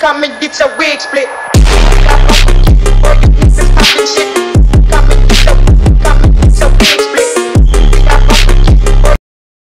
come and get your wig split.